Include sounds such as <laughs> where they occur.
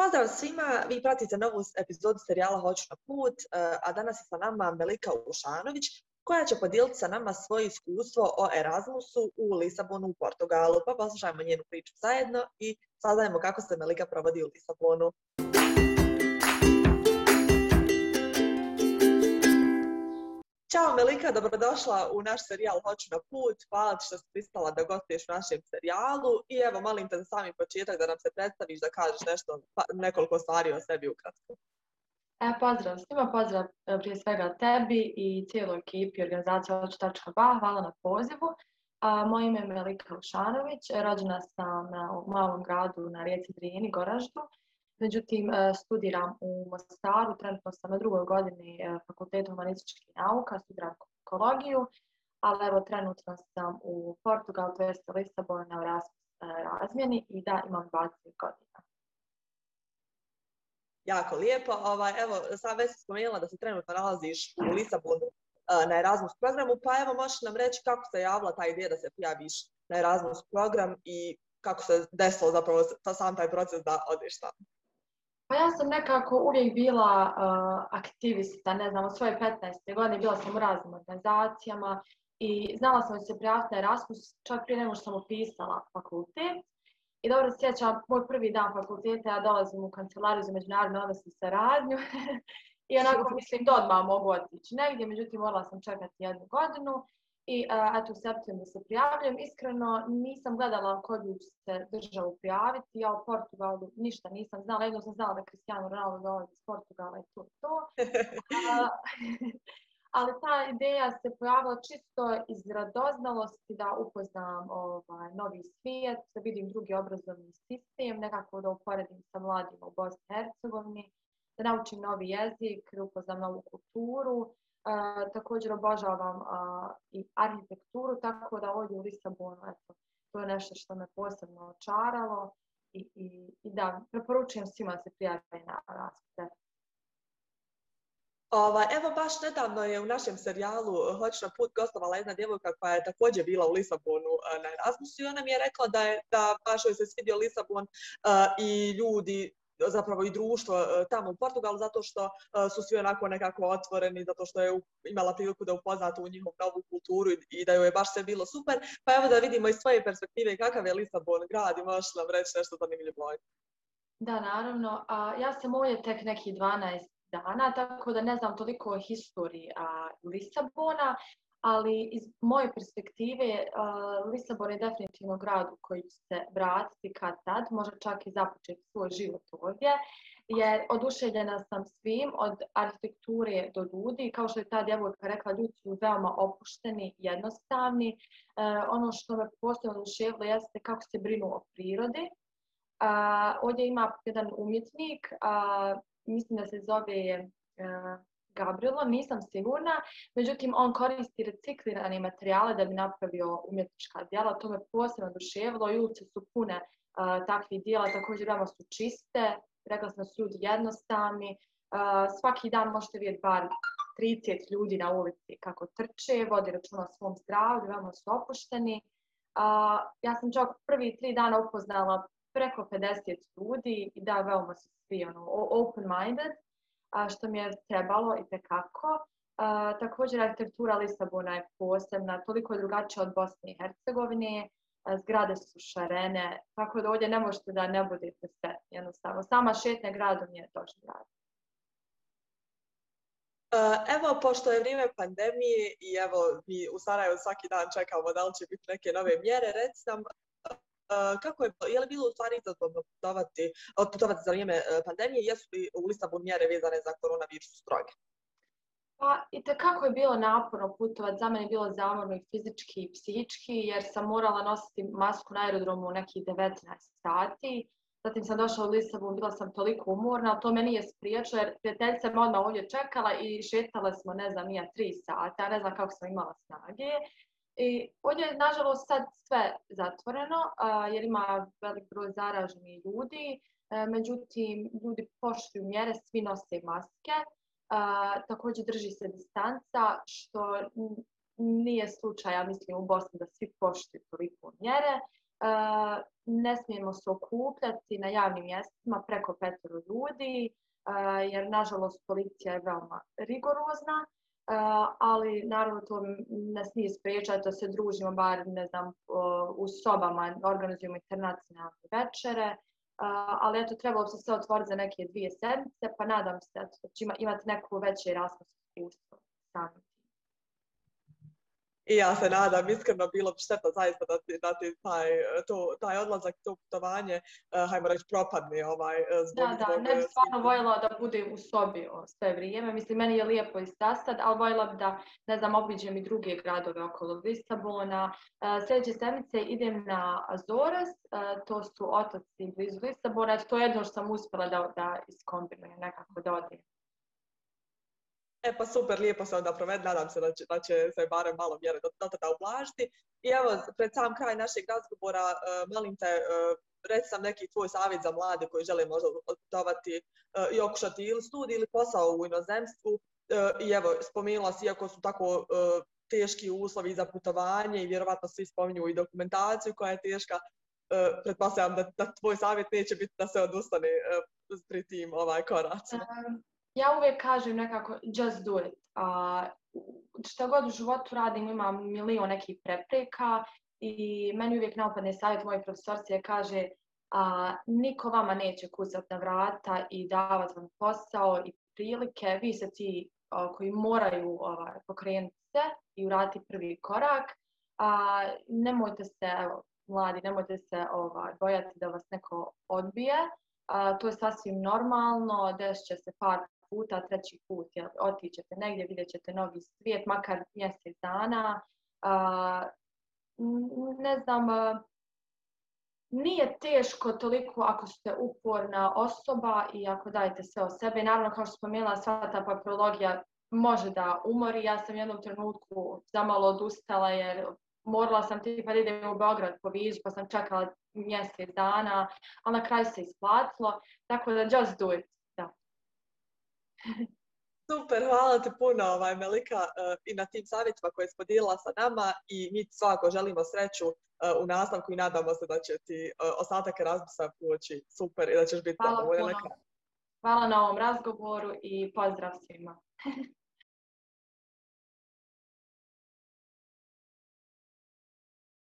Pozdrav svima, vi pratite novu epizodu serijala Hoću na put, eh, a danas je sa nama Melika Ušanović, koja će podijeliti sa nama svoje iskustvo o Erasmusu u Lisabonu u Portugalu. Pa poslušajmo njenu priču zajedno i saznajemo kako se Melika provodi u Lisabonu. Ćao Melika, dobrodošla u naš serijal Hoću na put. Hvala ti što si pristala da gostuješ u našem serijalu i evo molim te za sami početak da nam se predstaviš, da kažeš nešto, pa, nekoliko stvari o sebi ukratko. E, pozdrav svima, pozdrav e, prije svega tebi i cijeloj ekipi organizacije Hoću.ba. Hvala na pozivu. A, moje ime je Melika Ušanović, rođena sam u malom gradu na rijeci Drini, Goraždu. Međutim, e, studiram u Mostaru, trenutno sam na drugoj godini e, fakultetu humanističkih nauka, studiram ekologiju, ali evo trenutno sam u Portugal, to jest Lisabon na e, razmjeni i da imam 20 godina. Jako lijepo. Ovaj, evo, sad već spomenula da se trenutno nalaziš u Lisabonu na Erasmus programu, pa evo možeš nam reći kako se javila ta ideja da se prijaviš na Erasmus program i kako se desilo zapravo sam taj proces da odeš tamo. Pa ja sam nekako uvijek bila uh, aktivista, ne znam, od svoje 15. godine bila sam u raznim organizacijama i znala sam da se prijaviti na Erasmus čak prije nego što sam upisala fakultet. I dobro sjećam, moj prvi dan fakulteta, ja dolazim u kancelariju za međunarodne odnose i saradnju <laughs> i onako mislim da odmah mogu otići negdje, međutim morala sam čekati jednu godinu i eto u septembru se prijavljam. Iskreno nisam gledala kod ću se državu prijaviti. Ja u Portugalu ništa nisam znala. Jedno sam znala da Cristiano Ronaldo dolazi iz Portugala i to to. <laughs> ali ta ideja se pojavila čisto iz radoznalosti da upoznam ovaj, novi svijet, da vidim drugi obrazovni sistem, nekako da uporedim sa mladima u Bosni i Hercegovini, da naučim novi jezik, da upoznam novu kulturu, također obožavam i arhitekturu, tako da ovdje u Lisabonu, eto, to je nešto što me posebno očaralo i, i, i da preporučujem svima da se prijave na raspite. Ova, evo baš nedavno je u našem serijalu Hoć na put gostovala jedna djevojka koja je također bila u Lisabonu na Erasmusu i ona mi je rekla da je da baš joj se svidio Lisabon i ljudi zapravo i društvo e, tamo u Portugalu zato što e, su svi onako nekako otvoreni, zato što je imala priliku da upozna tu njihovu novu kulturu i da joj je baš sve bilo super. Pa evo da vidimo iz svoje perspektive kakav je Lisabon grad i možeš nam reći nešto zanimljivo. Da, naravno. A, ja sam ovdje tek neki 12 dana, tako da ne znam toliko o historiji a, Lisabona, ali iz moje perspektive Lisabon je definitivno grad u koji će se vratiti kad tad, možda čak i započeti svoj život ovdje, jer oduševljena sam svim, od arhitekture do ljudi, kao što je ta djevojka rekla, ljudi su veoma opušteni, jednostavni. Uh, ono što me posebno oduševilo jeste kako se brinu o prirodi. Ovdje ima jedan umjetnik, mislim da se zove Gabrielo, nisam sigurna, međutim on koristi reciklirane materijale da bi napravio umjetnička djela, to me posebno oduševilo. I ulice su pune uh, takvih djela, također veoma su čiste, rekla sam su ljudi jednostavni, uh, svaki dan možete vidjeti bar 30 ljudi na ulici kako trče, vodi računa o svom zdravlju, veoma su opušteni. Uh, ja sam čak prvi tri dana upoznala preko 50 ljudi i da, veoma su svi ono, open-minded što mi je trebalo i tekako. također arhitektura Lisabona je posebna, toliko je drugačija od Bosne i Hercegovine, zgrade su šarene, tako da ovdje ne možete da ne budete sretni, jednostavno. Sama šetnja gradom je grad. Evo, pošto je vrijeme pandemije i evo mi u Sarajevu svaki dan čekamo da li će biti neke nove mjere, reci nam kako je, je li bilo u stvari izazovno putovati, putovati za vrijeme e, pandemije, jesu li u Lisabon mjere vezane za koronavirus stroge? Pa i kako je bilo naporno putovati, za mene je bilo zamorno i fizički i psihički, jer sam morala nositi masku na aerodromu nekih 19 sati. Zatim sam došla u Lisabon, bila sam toliko umorna, ali to me nije spriječilo, jer prijateljica me odmah ovdje čekala i šetala smo, ne znam, nije tri sata, ne znam kako sam imala snage. I ovdje je nažalost sad sve zatvoreno jer ima velik broj zaraženih ljudi, e, međutim ljudi poštuju mjere, svi nose maske, također drži se distanca što nije slučaj, ja mislim u Bosni da svi poštuju toliko mjere. ne smijemo se okupljati na javnim mjestima preko petero ljudi, jer nažalost policija je veoma rigorozna, ali naravno to nas nije spriječati da se družimo bar, ne znam, u sobama, organizujemo internacionalne večere, ali eto, trebalo bi se sve otvoriti za neke dvije sedmice, pa nadam se da će imati neko veće rasmus iskustvo sami. I ja se nadam, iskreno bilo bi šteta zaista da ti, da ti taj, to, taj odlazak, to putovanje, uh, hajmo reći, propadne ovaj, e, zbog... Da, da, ne bi stvarno voljela da bude u sobi o, sve vrijeme. Mislim, meni je lijepo i sasad, ali voljela bi da, ne znam, obiđem i druge gradove okolo Lisabona. Uh, sljedeće sedmice idem na Azores, uh, to su otoci blizu Lisabona. To je jedno što sam uspjela da, da iskombinujem, nekako da odijem. E pa super, lijepo se onda provedi, nadam se da će, da će se barem malo mjere do, do tada ublažiti. I evo, pred sam kraj našeg razgovora, uh, molim te, uh, reci sam neki tvoj savjet za mlade koji žele možda odputovati uh, i okušati ili studij ili posao u inozemstvu. Uh, I evo, spomenula si, iako su tako teški uslovi za putovanje i vjerovatno svi spominju i dokumentaciju koja je teška, pretpostavljam da, da tvoj savjet neće biti da se odustane pri tim ovaj koracima. Um ja uvijek kažem nekako just do it. A, što god u životu radim imam milion nekih prepreka i meni uvijek napadne savjet moje profesorcije kaže a, niko vama neće kucat na vrata i davati vam posao i prilike. Vi se ti a, koji moraju ovaj, pokrenuti se i urati prvi korak. A, nemojte se, evo, mladi, nemojte se ovaj, bojati da vas neko odbije. A, to je sasvim normalno, desit će se par puta, treći put jel, otićete negdje, vidjet ćete novi svijet, makar mjesec dana. A, ne znam, nije teško toliko ako ste uporna osoba i ako dajete sve o sebe. Naravno, kao što spomenula, sva ta papirologija može da umori. Ja sam u jednom trenutku zamalo odustala jer morala sam tipa da idem u Beograd po vizu, pa sam čekala mjesec dana, ali na kraju se isplatilo. Tako da just do it. Super, hvala ti puno ovaj, Melika uh, i na tim savjetima koje si podijelila sa nama i mi svako želimo sreću uh, u nastavku i nadamo se da će ti uh, ostatak razmisa poći super i da ćeš biti hvala, puno. hvala na ovom razgovoru i pozdrav svima. <laughs>